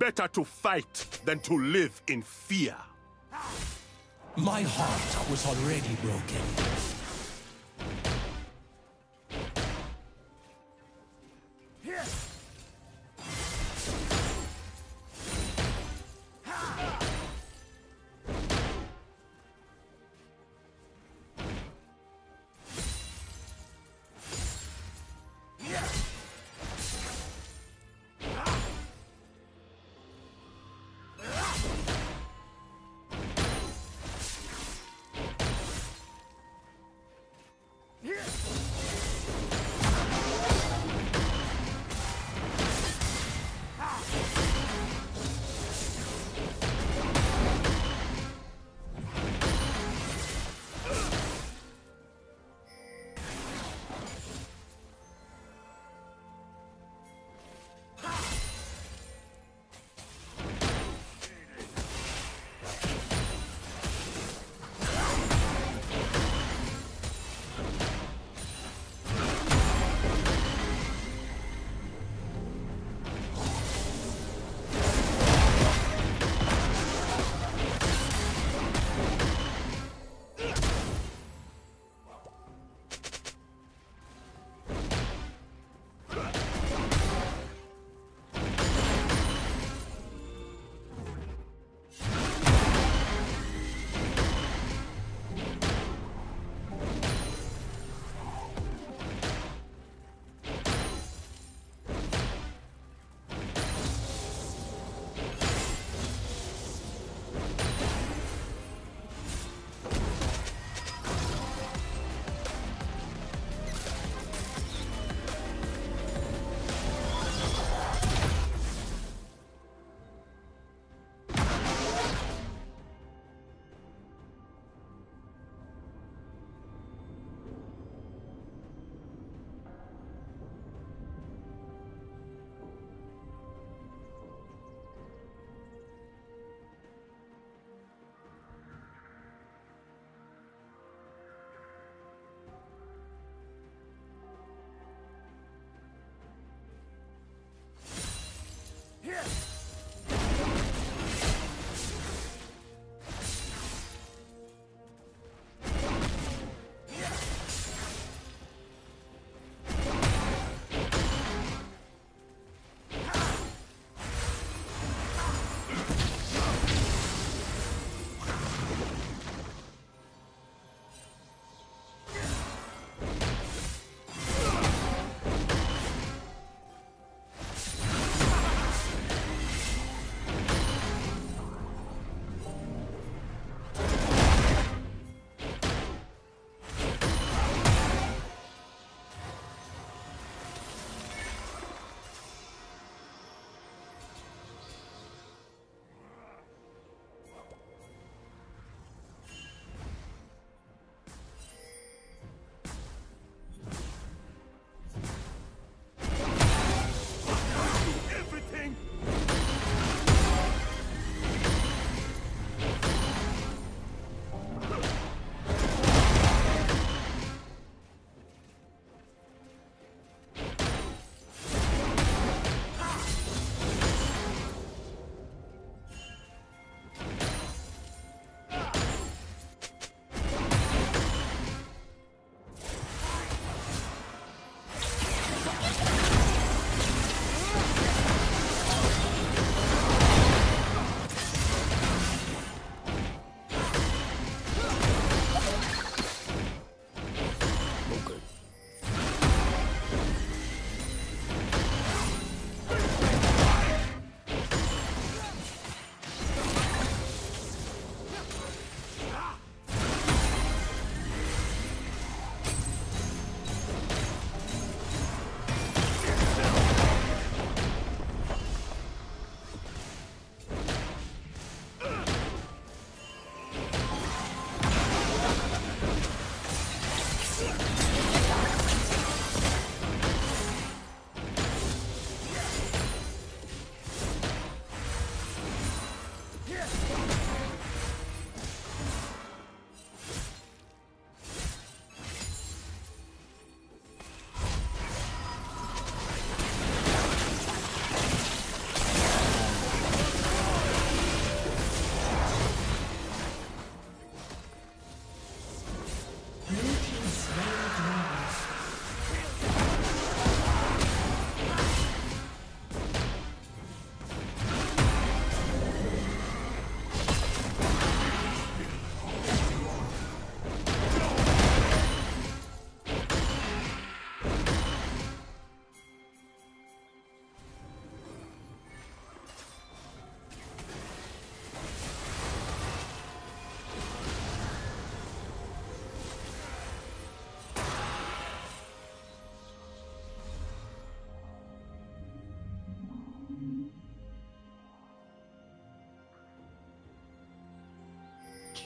better to fight than to live in fear. My heart was already broken.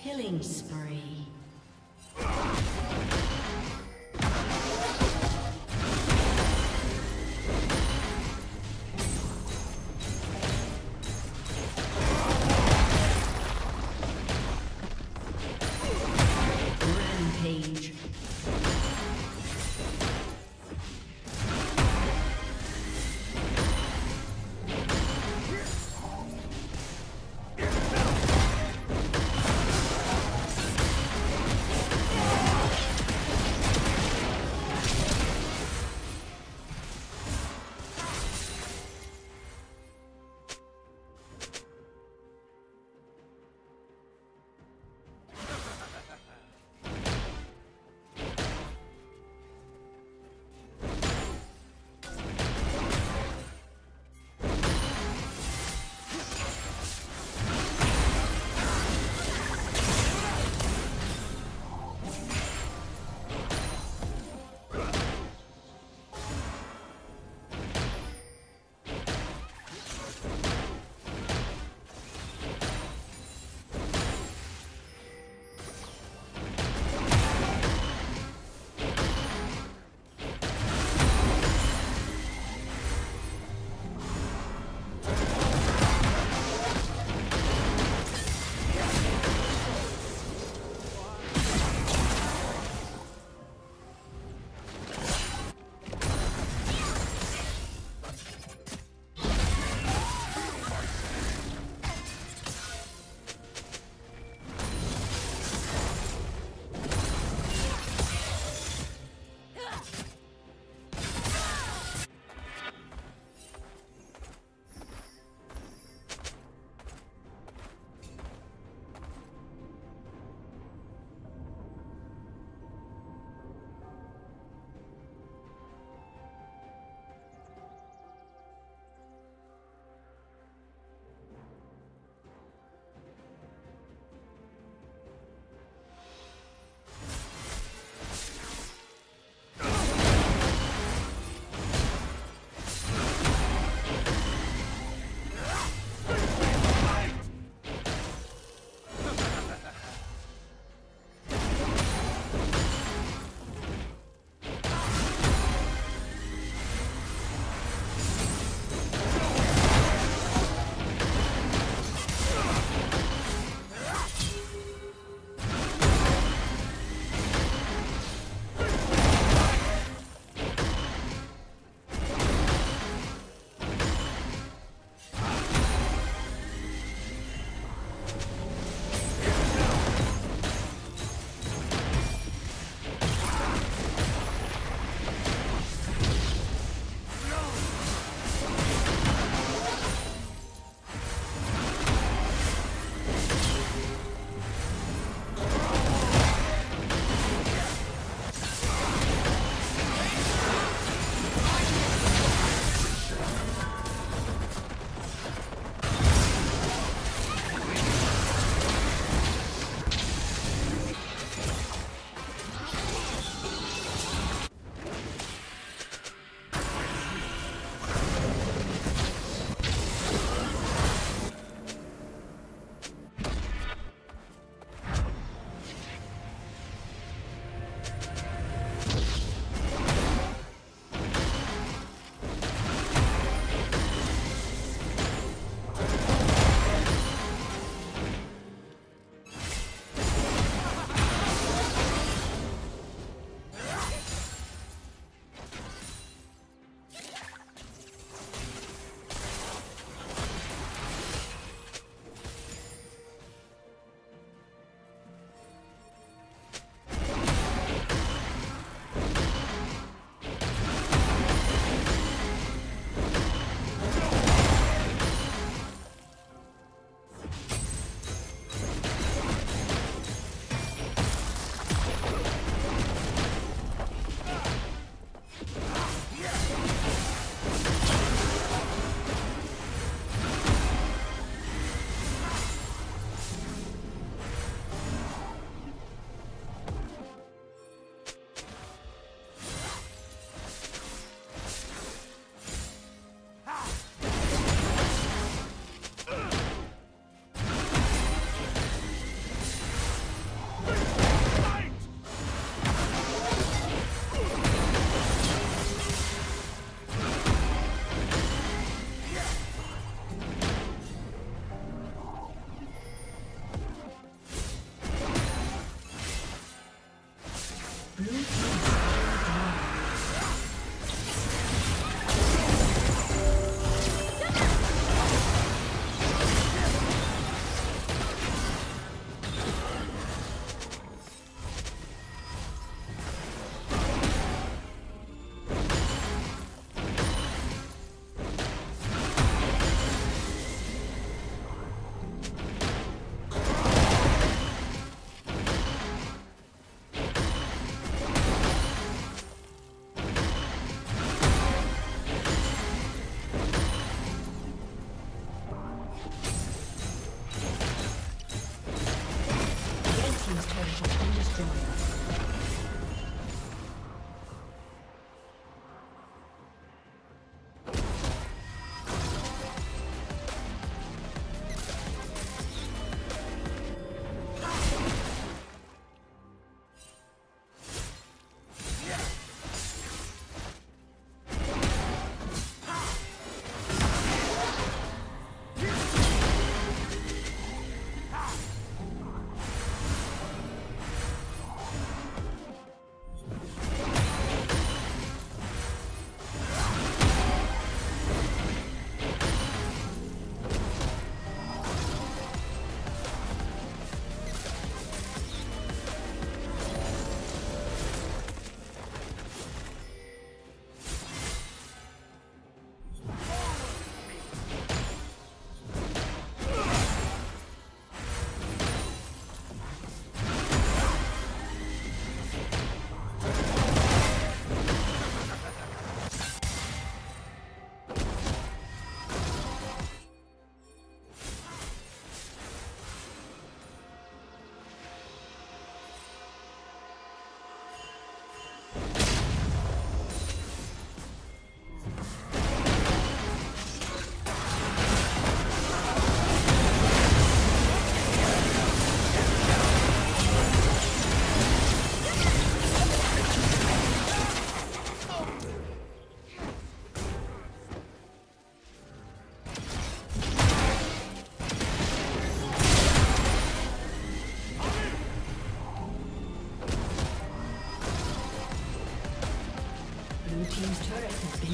Killing spree.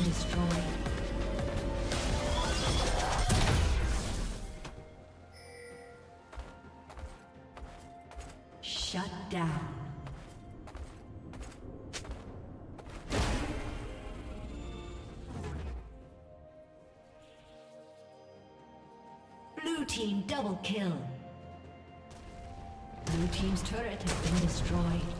Destroyed. Shut down. Blue team double kill. Blue team's turret has been destroyed.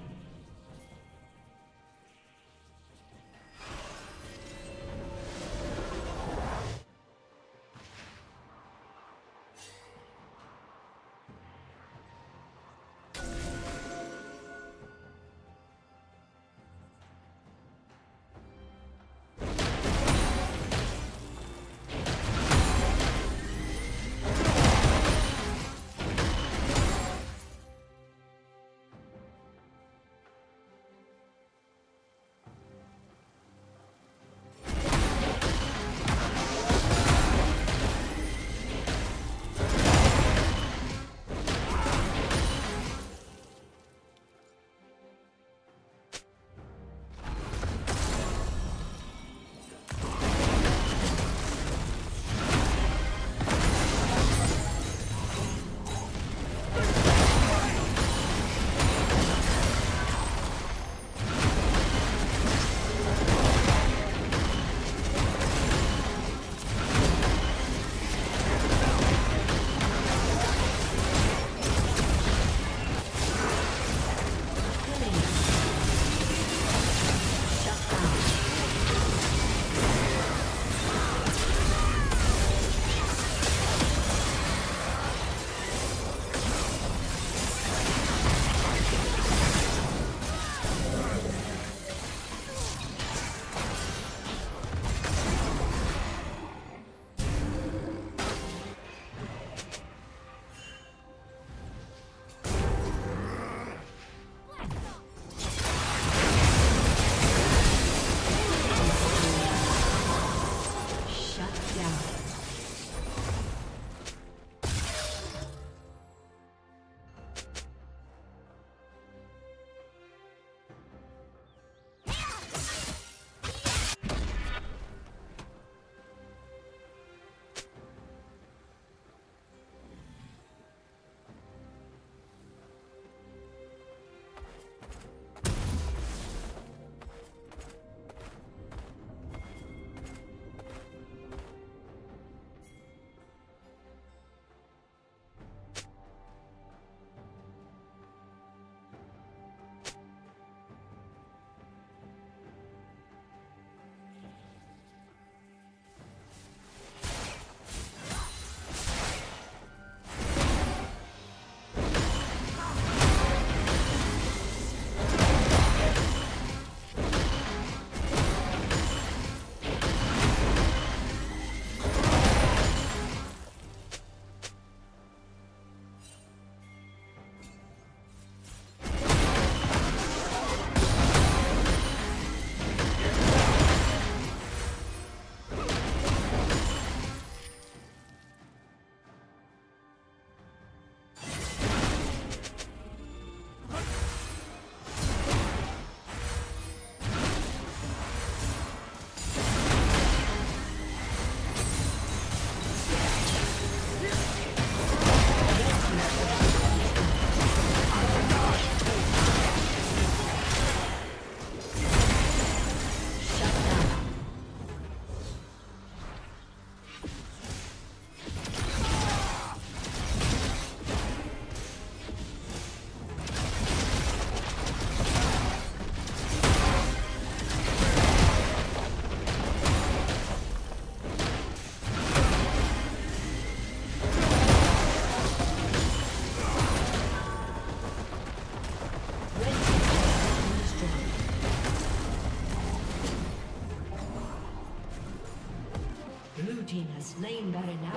Slain Baron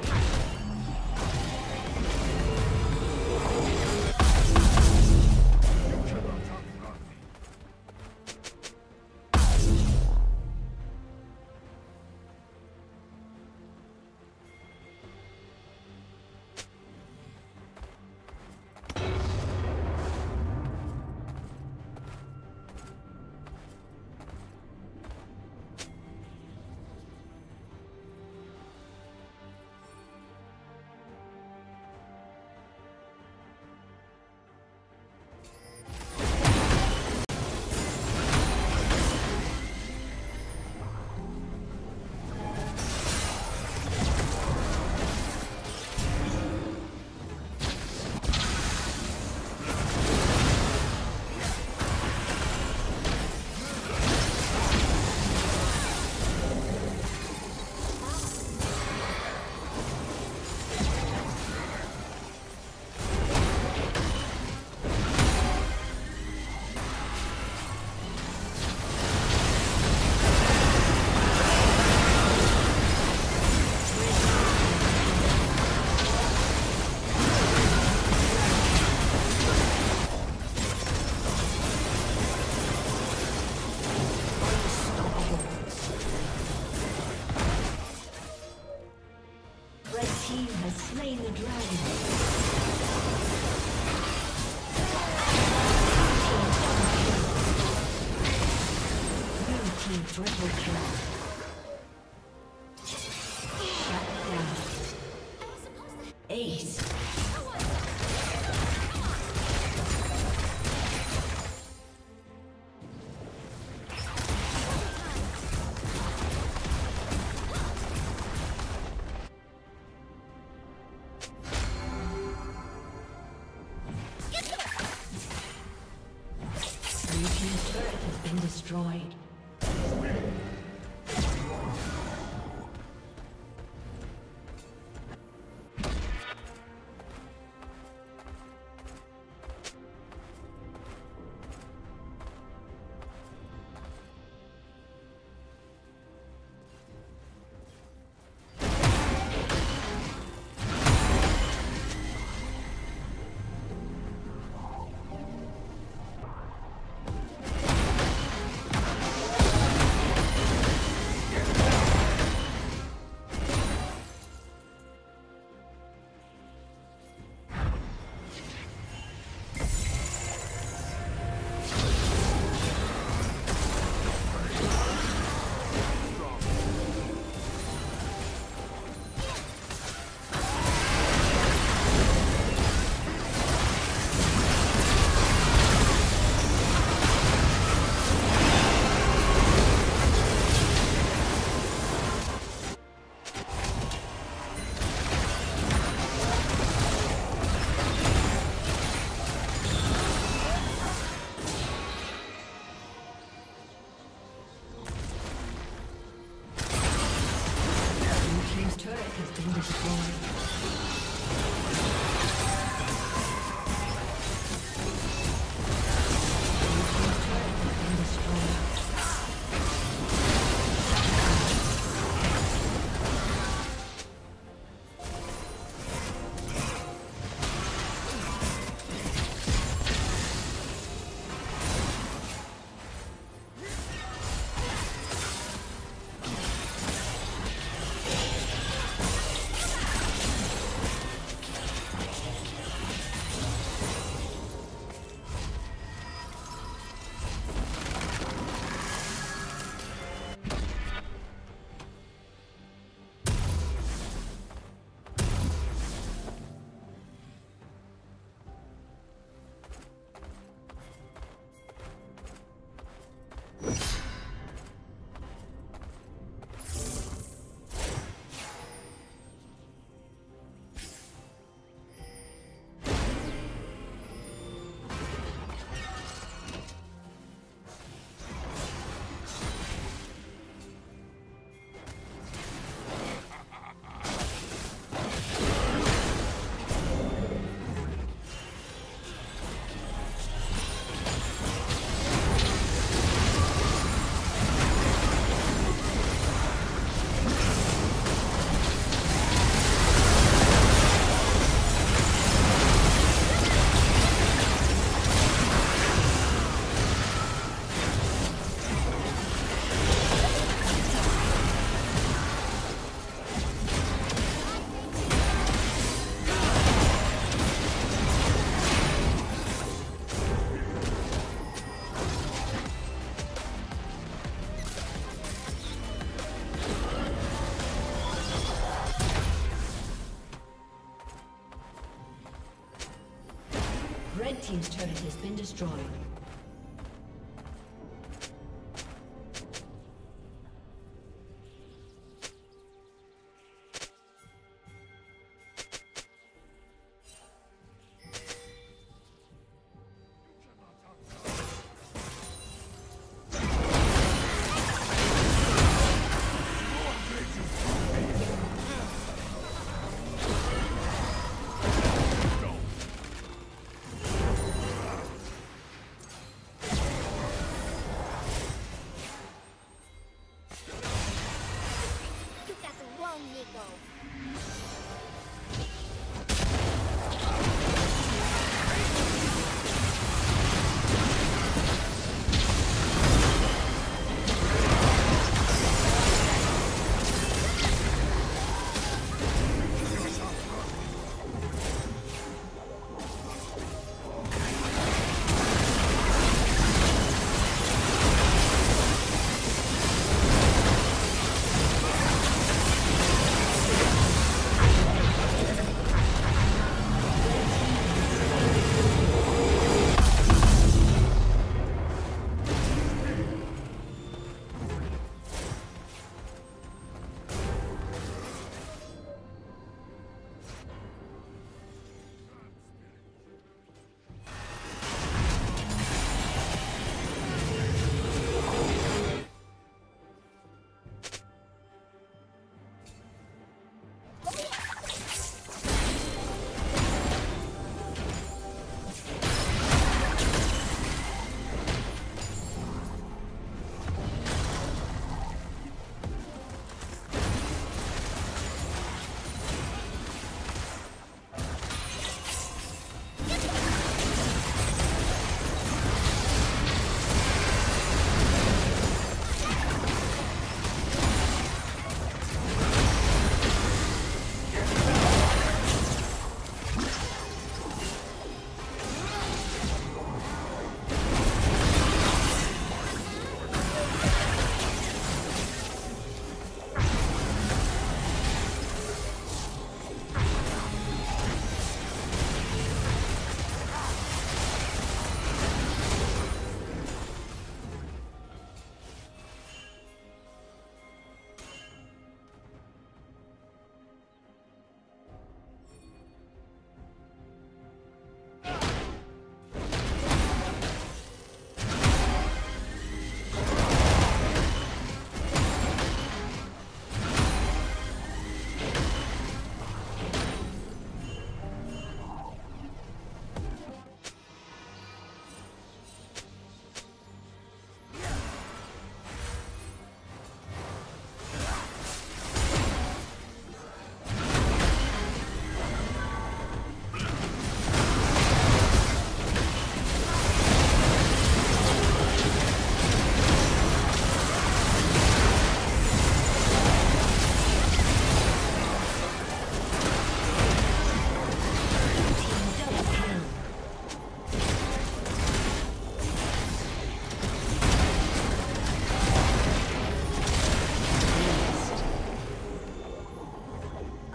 been destroyed.